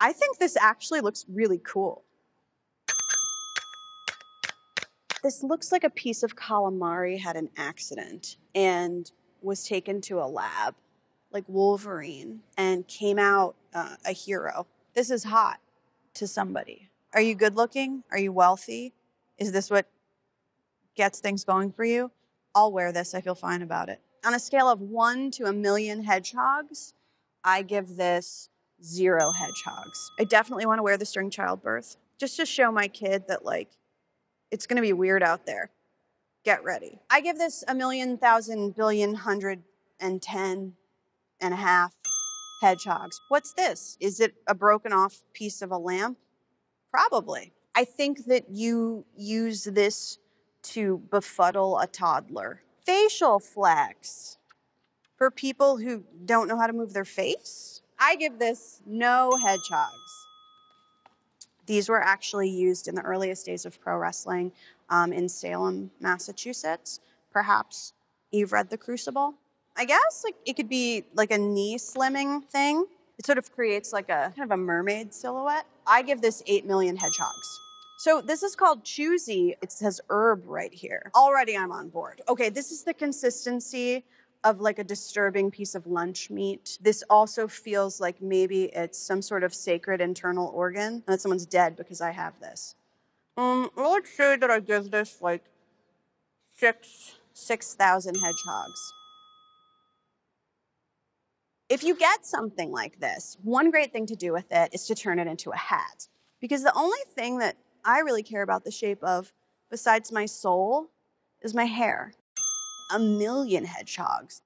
I think this actually looks really cool. This looks like a piece of calamari had an accident and was taken to a lab, like Wolverine, and came out uh, a hero. This is hot to somebody. Are you good looking? Are you wealthy? Is this what gets things going for you? I'll wear this. I feel fine about it. On a scale of one to a million hedgehogs, I give this zero hedgehogs. I definitely want to wear this during childbirth just to show my kid that, like, it's going to be weird out there. Get ready. I give this a million, thousand, billion, hundred, and ten and a half hedgehogs. What's this? Is it a broken off piece of a lamp? Probably. I think that you use this to befuddle a toddler. Facial flex for people who don't know how to move their face. I give this no hedgehogs. These were actually used in the earliest days of pro wrestling um, in Salem, Massachusetts. Perhaps you've read The Crucible. I guess like it could be like a knee slimming thing. It sort of creates like a kind of a mermaid silhouette. I give this 8 million hedgehogs. So this is called choosy. It says herb right here. Already I'm on board. Okay, this is the consistency of like a disturbing piece of lunch meat. This also feels like maybe it's some sort of sacred internal organ and that someone's dead because I have this. Um, I would say that I give this like six, 6,000 hedgehogs. If you get something like this, one great thing to do with it is to turn it into a hat. Because the only thing that I really care about the shape of, besides my soul, is my hair. A million hedgehogs.